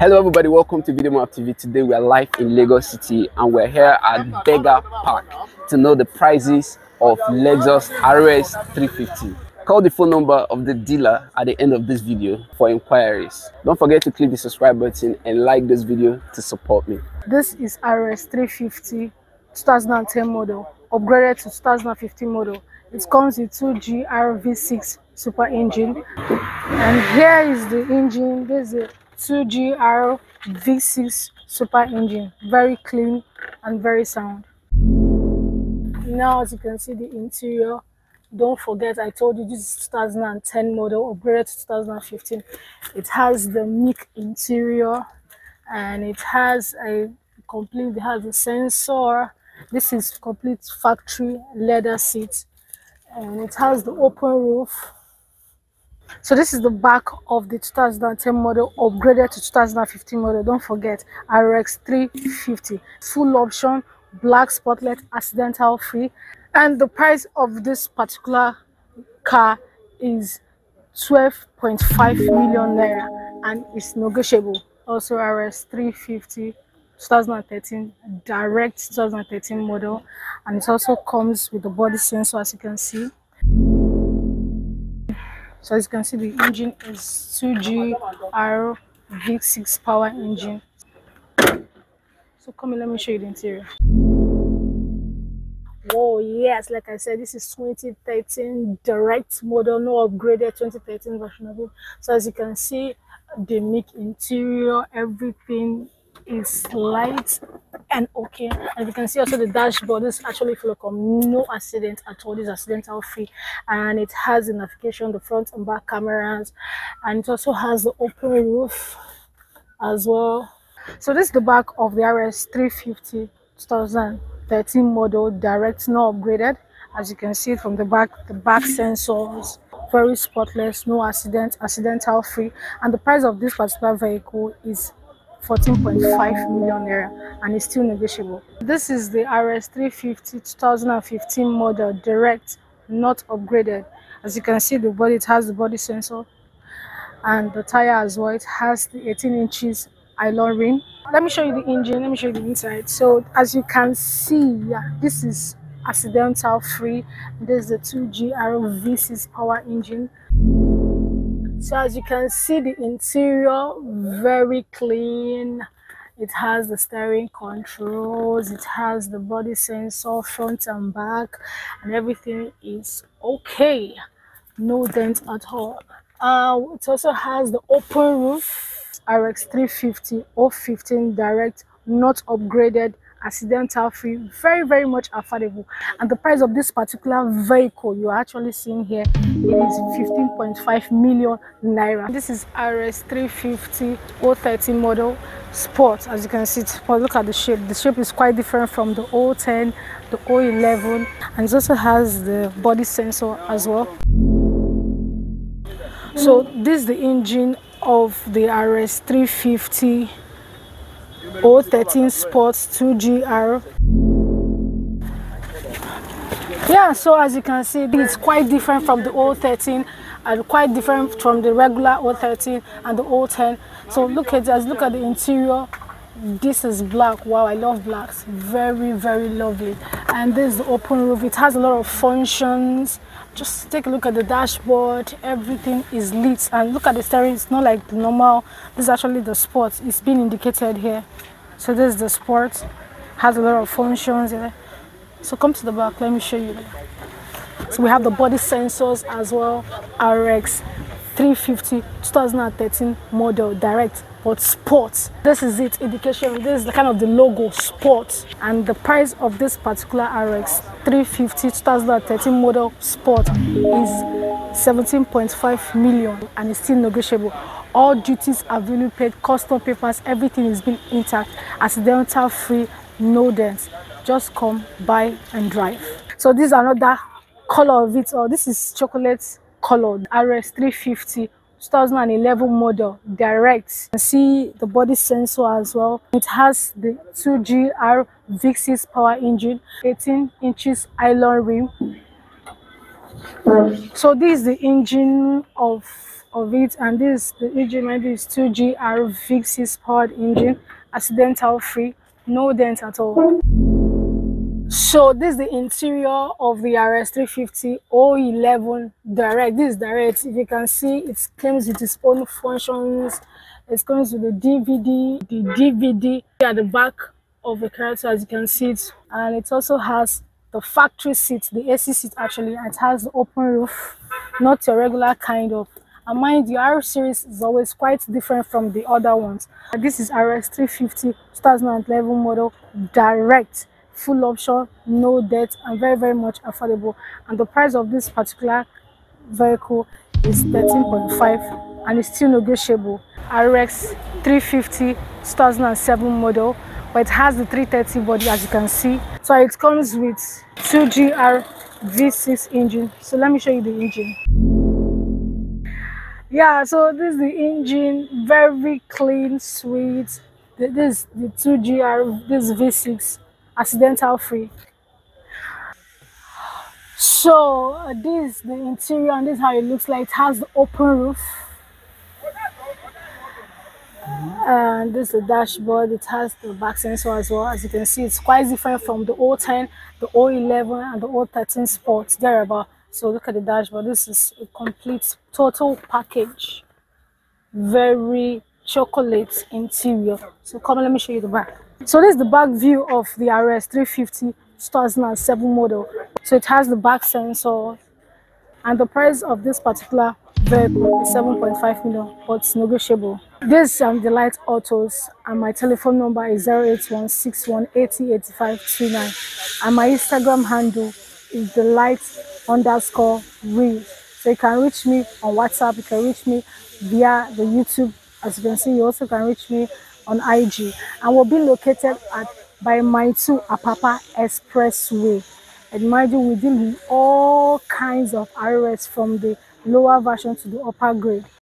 Hello everybody, welcome to Video Map TV. Today we are live in Lagos City and we're here at Berger Park to know the prices of Lexus RX 350. Call the phone number of the dealer at the end of this video for inquiries. Don't forget to click the subscribe button and like this video to support me. This is RX 350 2010 model, upgraded to 2015 model. It comes with 2GR V6 super engine. And here is the engine. This is 2GR V6 super engine. Very clean and very sound. Now, as you can see, the interior. Don't forget, I told you this is 2010 model, upgraded to 2015. It has the MIC interior and it has a complete, it has a sensor. This is complete factory leather seat and it has the open roof so this is the back of the 2010 model upgraded to 2015 model. Don't forget rx 350 full option black spotlight accidental free. And the price of this particular car is 12.5 million naira and it's negotiable. Also rx 350 2013 direct 2013 model. And it also comes with the body sensor as you can see so as you can see the engine is 2g r v6 power engine. So come in let me show you the interior. Whoa, yes, like I said, this is 2013 direct model, no upgraded 2013 version of it. So as you can see, the make interior, everything is light and okay as you can see also the dashboard is actually full of no accident at all. This accidental free and it has the navigation the front and back cameras and it also has the open roof as well. So this is the back of the rx 350 2013 model direct no upgraded. As you can see from the back the back sensors very spotless no accident accidental free. And the price of this particular vehicle is 14.5 million naira and it's still negotiable. This is the RX350 2015 model direct not upgraded. As you can see the body it has the body sensor and the tire as well it has the 18 inches nylon ring. Let me show you the engine, let me show you the inside. So as you can see yeah this is accidental free. This is the 2GR V6 power engine so as you can see the interior very clean. It has the steering controls it has the body sensor front and back and everything is okay. No dent at all. Uh, it also has the open roof rx 350 or 15 direct not upgraded accidental free very very much affordable. And the price of this particular vehicle you're actually seeing here is 15.5 million naira. This is rx 350 013 model sport. As you can see look at the shape. The shape is quite different from the 010 the 011 and it also has the body sensor as well. So this is the engine of the rx 350 013 Sports 2GR. Yeah, so as you can see, it's quite different from the 013 and quite different from the regular 013 and the 010. So look at this, look at the interior. This is black. Wow, I love blacks. Very, very lovely. And this is the open roof. It has a lot of functions. Just take a look at the dashboard. Everything is lit. And look at the steering. It's not like the normal. This is actually the sport. It's been indicated here. So this is the sport. Has a lot of functions. So come to the back. Let me show you. So we have the body sensors as well. RX 350 2013 model direct but sports this is it indication this is the kind of the logo sports and the price of this particular rx 350 2013 model sport is 17.5 million and it's still negotiable. All duties are value paid custom papers everything is being intact. Accidental free no dents. Just come buy and drive. So this is another color of it or this is chocolate colored rx 350 2011 model direct. See the body sensor as well. It has the 2gr v6 power engine 18 inches nylon rim. So this is the engine of of it and this the engine maybe is 2gr v6 powered engine accidental free no dent at all so this is the interior of the rx350 011 direct. This is direct. If you can see it comes with its own functions. It comes with the dvd the dvd at the back of the car so as you can see it. And it also has the factory seat the ac seat actually. It has the open roof not your regular kind of. And mind the R series is always quite different from the other ones. This is RX350 2011 model direct full option no debt and very very much affordable. And the price of this particular vehicle is 13.5 and it's still negotiable. Rx 350 2007 model but it has the 330 body as you can see. So it comes with 2gr v6 engine. So let me show you the engine. Yeah so this is the engine very clean sweet. This the 2gr this v6 accidental free. So uh, this the interior and this is how it looks like. It has the open roof. And this is the dashboard. It has the back sensor as well. As you can see it's quite different from the 010 the 011 and the 013 sports thereabout. So look at the dashboard. This is a complete total package. Very chocolate interior. So come on let me show you the back. So this is the back view of the rx 350 2007 model. So it has the back sensor and the price of this particular vehicle is 7.5 million but it's negotiable. This is um, delight autos and my telephone number is 08161808529 and my instagram handle is the delight underscore real. So you can reach me on whatsapp you can reach me via the youtube as you can see you also can reach me on ig and we'll be located at by Maitu Apapa Expressway. And mind we deal with all kinds of RS from the lower version to the upper grade.